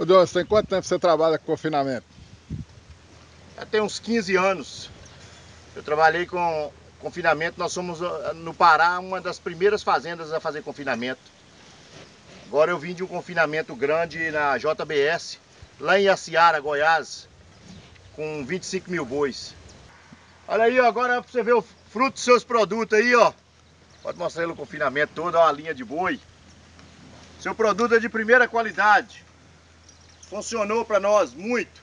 Ô Jones, tem quanto tempo você trabalha com confinamento? Já tem uns 15 anos. Eu trabalhei com confinamento, nós somos ah, no Pará uma das primeiras fazendas a fazer confinamento. Agora eu vim de um confinamento grande na JBS, lá em Aciara, Goiás, com 25 mil bois. Olha aí, agora pra você ver o fruto dos seus produtos aí, ó. Pode mostrar ele o confinamento todo, ó, a linha de boi. Seu produto é de primeira qualidade. Funcionou para nós muito.